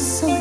so